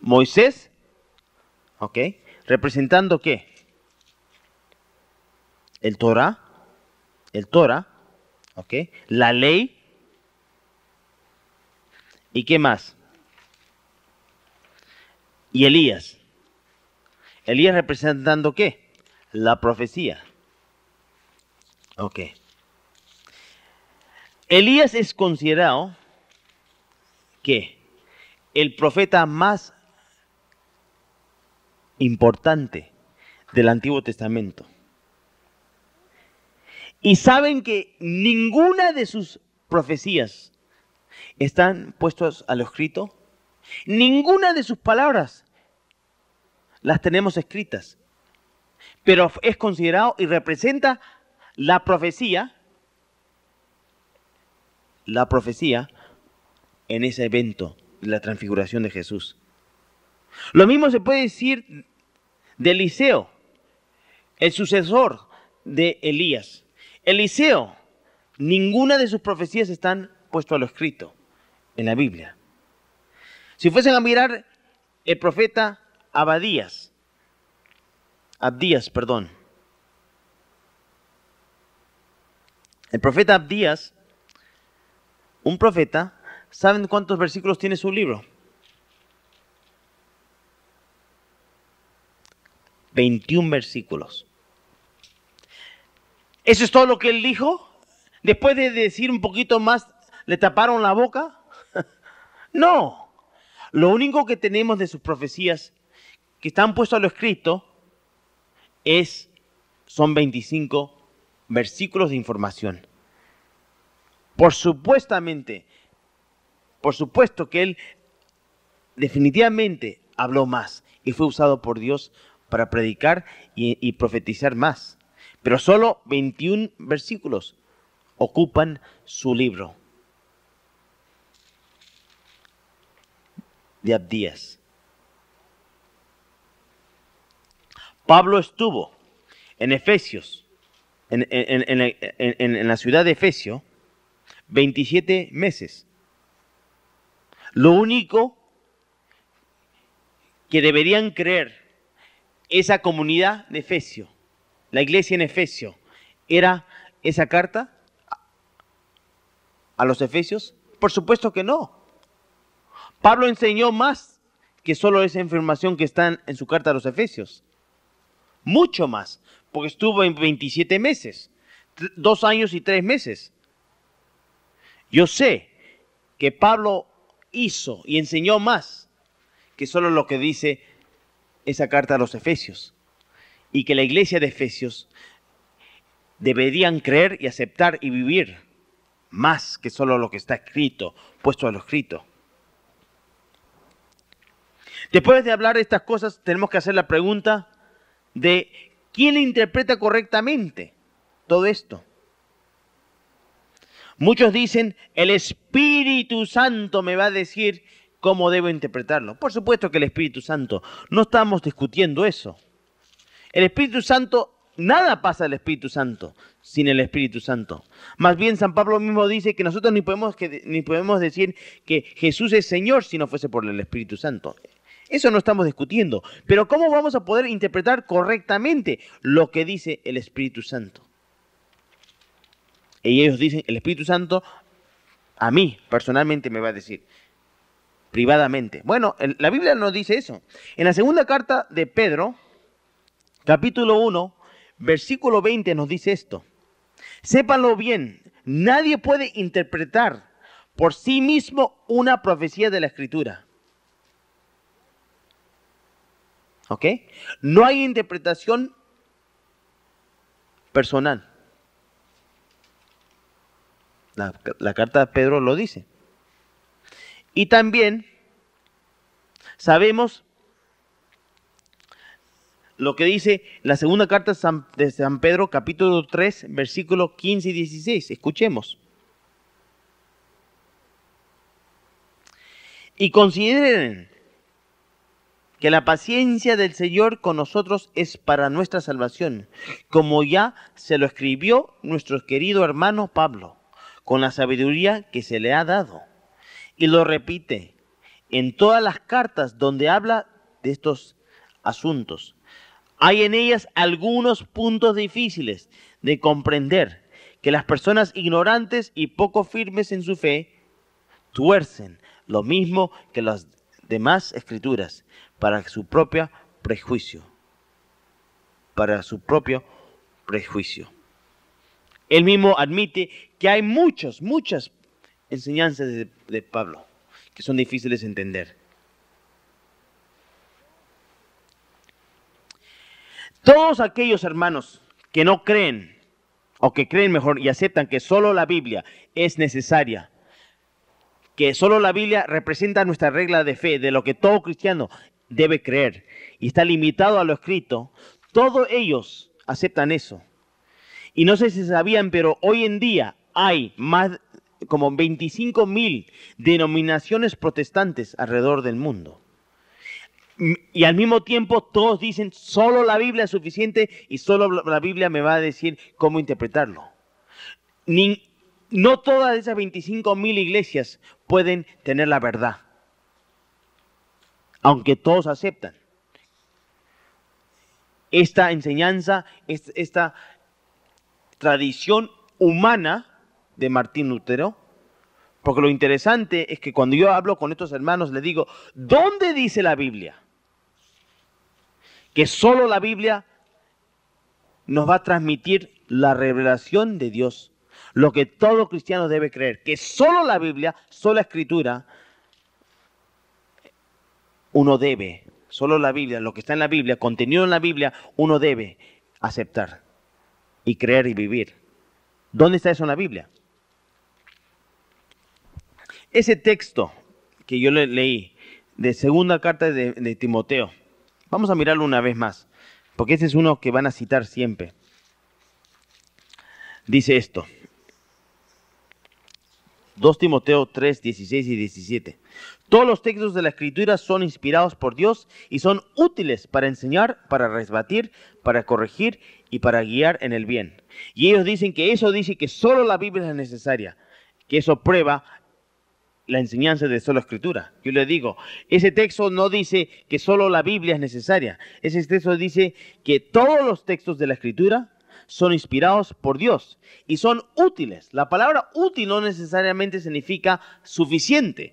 Moisés ¿Ok? ¿Representando qué? El Torah, el Torah, ¿ok? La ley. ¿Y qué más? Y Elías. Elías representando qué? La profecía. Ok. Elías es considerado que el profeta más importante del Antiguo Testamento. Y saben que ninguna de sus profecías están puestos a lo escrito. Ninguna de sus palabras las tenemos escritas. Pero es considerado y representa la profecía la profecía en ese evento la transfiguración de Jesús. Lo mismo se puede decir de Eliseo, el sucesor de Elías. Eliseo, ninguna de sus profecías están puestas a lo escrito en la Biblia. Si fuesen a mirar el profeta Abadías, Abdías, perdón. El profeta Abdías, un profeta, ¿saben cuántos versículos tiene su libro? 21 versículos. ¿Eso es todo lo que él dijo? Después de decir un poquito más, ¿le taparon la boca? No. Lo único que tenemos de sus profecías que están puestos a lo escrito es, son 25 versículos de información. Por supuestamente, por supuesto que él definitivamente habló más y fue usado por Dios para predicar y, profetizar más. Pero solo 21 versículos ocupan su libro de Abdías. Pablo estuvo en Efesios, en, en, la ciudad de Efesio, 27 meses. Lo único que deberían creer esa comunidad de Efesio, la iglesia en Efesio, era esa carta a los Efesios? Por supuesto que no. Pablo enseñó más que solo esa información que está en su carta a los Efesios. Mucho más, porque estuvo en 27 meses, dos años y tres meses. Yo sé que Pablo hizo y enseñó más que solo lo que dice esa carta a los Efesios y que la iglesia de Efesios deberían creer y aceptar y vivir más que solo lo que está escrito, puesto a lo escrito. Después de hablar de estas cosas, tenemos que hacer la pregunta de quién interpreta correctamente todo esto. Muchos dicen, el Espíritu Santo me va a decir cómo debo interpretarlo. Por supuesto que el Espíritu Santo, no estamos discutiendo eso. El Espíritu Santo, nada pasa al Espíritu Santo sin el Espíritu Santo. Más bien San Pablo mismo dice que nosotros ni podemos, ni podemos decir que Jesús es Señor si no fuese por el Espíritu Santo. Eso no estamos discutiendo. Pero ¿cómo vamos a poder interpretar correctamente lo que dice el Espíritu Santo? Y ellos dicen, el Espíritu Santo a mí personalmente me va a decir, privadamente. Bueno, la Biblia no dice eso. En la segunda carta de Pedro, capítulo 1, versículo 20 nos dice esto. Sépanlo bien, nadie puede interpretar por sí mismo una profecía de la Escritura. ¿Ok? No hay interpretación personal. La, la, carta de Pedro lo dice. Y también sabemos lo que dice la segunda carta de San Pedro, capítulo 3, versículos 15 y 16. Escuchemos. Y consideren que la paciencia del Señor con nosotros es para nuestra salvación, como ya se lo escribió nuestro querido hermano Pablo, con la sabiduría que se le ha dado y lo repite en todas las cartas donde habla de estos asuntos. Hay en ellas algunos puntos difíciles de comprender que las personas ignorantes y poco firmes en su fe tuercen lo mismo que las demás escrituras para su propio prejuicio. Para su propio prejuicio. Él mismo admite que hay muchos, muchas enseñanzas de, Pablo que son difíciles de entender. Todos aquellos hermanos que no creen, o que creen mejor y aceptan que solo la Biblia es necesaria, que solo la Biblia representa nuestra regla de fe, de lo que todo cristiano debe creer, y está limitado a lo escrito, todos ellos aceptan eso. Y no sé si sabían, pero hoy en día hay más como 25 mil denominaciones protestantes alrededor del mundo. Y al mismo tiempo todos dicen, solo la Biblia es suficiente y solo la Biblia me va a decir cómo interpretarlo. No todas esas 25 mil iglesias pueden tener la verdad, aunque todos aceptan. Esta enseñanza, esta tradición humana de Martín Lutero, porque lo interesante es que cuando yo hablo con estos hermanos, les digo, ¿dónde dice la Biblia? Que solo la Biblia nos va a transmitir la revelación de Dios. Lo que todo cristiano debe creer, que solo la Biblia, solo la escritura, uno debe, solo la Biblia, lo que está en la Biblia, contenido en la Biblia, uno debe aceptar y creer y vivir. ¿Dónde está eso en la Biblia? Ese texto que yo le leí de segunda carta de, Timoteo, vamos a mirarlo una vez más, porque ese es uno que van a citar siempre. Dice esto. 2 Timoteo 3, 16 y 17. Todos los textos de la Escritura son inspirados por Dios y son útiles para enseñar, para resbatir, para corregir y para guiar en el bien. Y ellos dicen que eso dice que solo la Biblia es necesaria, que eso prueba la enseñanza de solo escritura. Yo le digo, ese texto no dice que solo la Biblia es necesaria. Ese texto dice que todos los textos de la escritura son inspirados por Dios y son útiles. La palabra útil no necesariamente significa suficiente.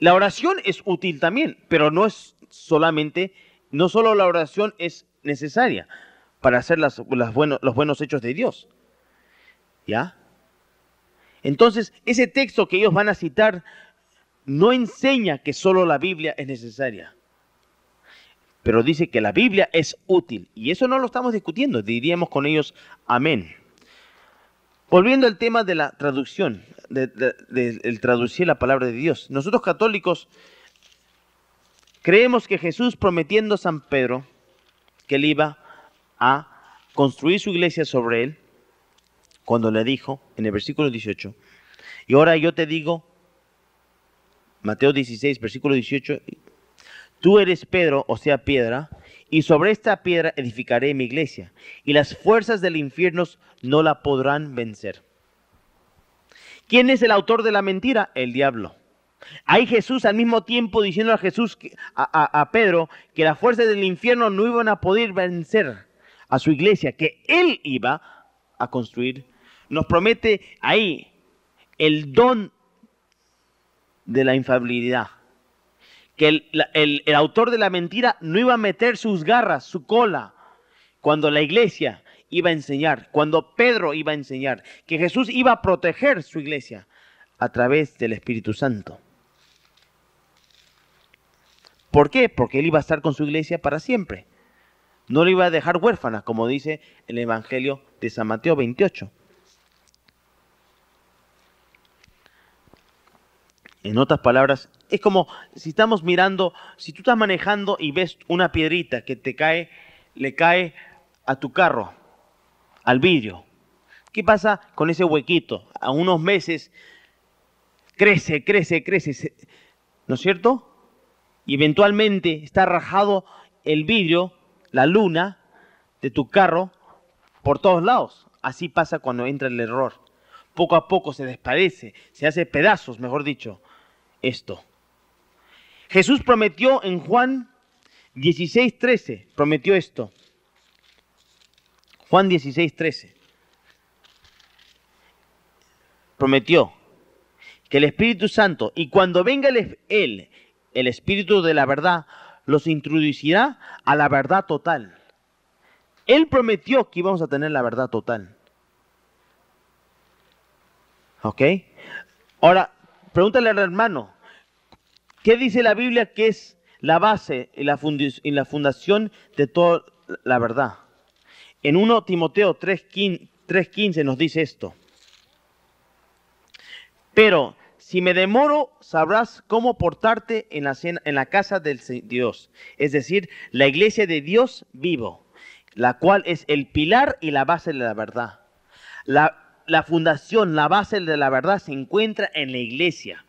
La oración es útil también, pero no es solamente, no solo la oración es necesaria para hacer los buenos hechos de Dios. ¿Ya? Entonces, ese texto que ellos van a citar no enseña que solo la Biblia es necesaria, pero dice que la Biblia es útil. Y eso no lo estamos discutiendo, diríamos con ellos amén. Volviendo al tema de la traducción, de, traducir la palabra de Dios. Nosotros católicos creemos que Jesús prometiendo a San Pedro que él iba a construir su iglesia sobre él, cuando le dijo en el versículo 18, y ahora yo te digo, Mateo 16, versículo 18, tú eres Pedro, o sea, piedra, y sobre esta piedra edificaré mi iglesia, y las fuerzas del infierno no la podrán vencer. ¿Quién es el autor de la mentira? El diablo. Hay Jesús al mismo tiempo diciendo a Jesús, a Pedro, que las fuerzas del infierno no iban a poder vencer a su iglesia, que él iba a construir nos promete ahí el don de la infabilidad. Que el, autor de la mentira no iba a meter sus garras, su cola, cuando la iglesia iba a enseñar, cuando Pedro iba a enseñar, que Jesús iba a proteger su iglesia a través del Espíritu Santo. ¿Por qué? Porque él iba a estar con su iglesia para siempre. No le iba a dejar huérfana, como dice el Evangelio de San Mateo 28. En otras palabras, es como si estamos mirando, si tú estás manejando y ves una piedrita que te cae, le cae a tu carro, al vidrio. ¿Qué pasa con ese huequito? A unos meses crece, crece, crece, ¿no es cierto? Y eventualmente está rajado el vidrio, la luna de tu carro por todos lados. Así pasa cuando entra el error. Poco a poco se desparece, se hace pedazos, mejor dicho esto. Jesús prometió en Juan 16, 13, prometió esto. Juan 16, 13. Prometió que el Espíritu Santo, y cuando venga Él, el Espíritu de la verdad, los introducirá a la verdad total. Él prometió que íbamos a tener la verdad total. ¿Ok? Ahora, Pregúntale al hermano, ¿qué dice la Biblia que es la base y la, fundación de toda la verdad? En 1 Timoteo 3.15 nos dice esto. Pero si me demoro, sabrás cómo portarte en la, en la casa del Dios, es decir, la iglesia de Dios vivo, la cual es el pilar y la base de la verdad. La, la fundación, la base de la verdad se encuentra en la iglesia.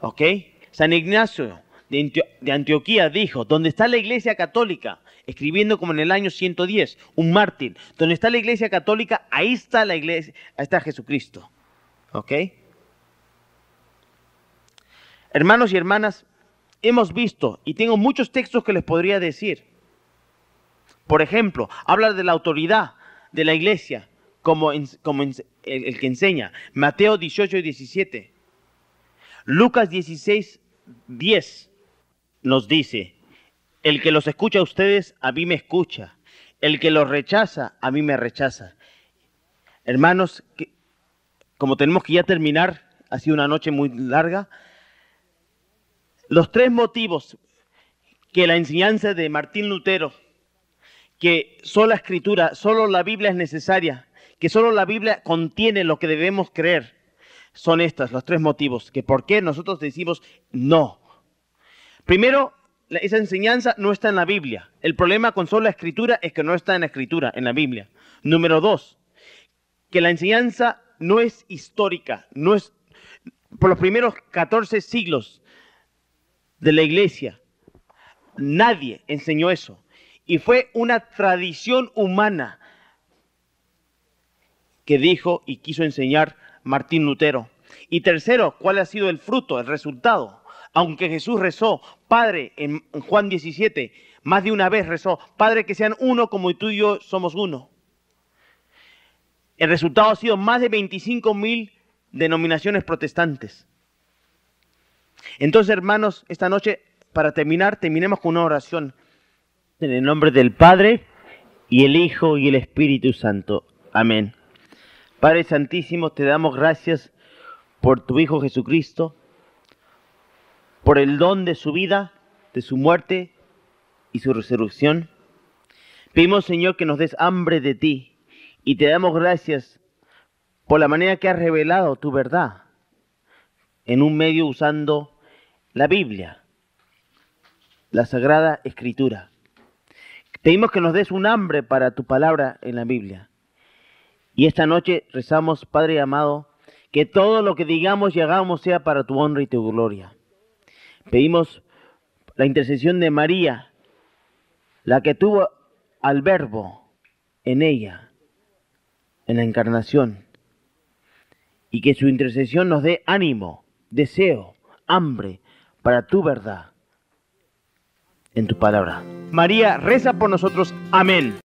¿Ok? San Ignacio de, Antioquía dijo, donde está la iglesia católica, escribiendo como en el año 110, un mártir, donde está la iglesia católica, ahí está la iglesia, ahí está Jesucristo. ¿Ok? Hermanos y hermanas, hemos visto, y tengo muchos textos que les podría decir. Por ejemplo, habla de la autoridad de la iglesia, como, como el, el, que enseña. Mateo 18 y 17. Lucas 16, 10 nos dice, el que los escucha a ustedes, a mí me escucha. El que los rechaza, a mí me rechaza. Hermanos, como tenemos que ya terminar, ha sido una noche muy larga, los tres motivos que la enseñanza de Martín Lutero, que solo la escritura, solo la Biblia es necesaria, que solo la Biblia contiene lo que debemos creer, son estos, los tres motivos, que por qué nosotros decimos no. Primero, esa enseñanza no está en la Biblia. El problema con solo la escritura es que no está en la escritura, en la Biblia. Número dos, que la enseñanza no es histórica, no es por los primeros 14 siglos de la iglesia. Nadie enseñó eso. Y fue una tradición humana que dijo y quiso enseñar Martín Lutero. Y tercero, ¿cuál ha sido el fruto, el resultado? Aunque Jesús rezó, Padre, en Juan 17, más de una vez rezó, Padre, que sean uno como tú y yo somos uno. El resultado ha sido más de 25 mil denominaciones protestantes. Entonces, hermanos, esta noche, para terminar, terminemos con una oración. En el nombre del Padre, y el Hijo, y el Espíritu Santo. Amén. Padre Santísimo, te damos gracias por tu Hijo Jesucristo, por el don de su vida, de su muerte y su resurrección. Pedimos, Señor, que nos des hambre de ti y te damos gracias por la manera que has revelado tu verdad en un medio usando la Biblia, la Sagrada Escritura. Pedimos que nos des un hambre para tu palabra en la Biblia. Y esta noche rezamos, Padre amado, que todo lo que digamos y hagamos sea para tu honra y tu gloria. Pedimos la intercesión de María, la que tuvo al Verbo en ella, en la encarnación, y que su intercesión nos dé ánimo, deseo, hambre para tu verdad en tu palabra. María, reza por nosotros. Amén.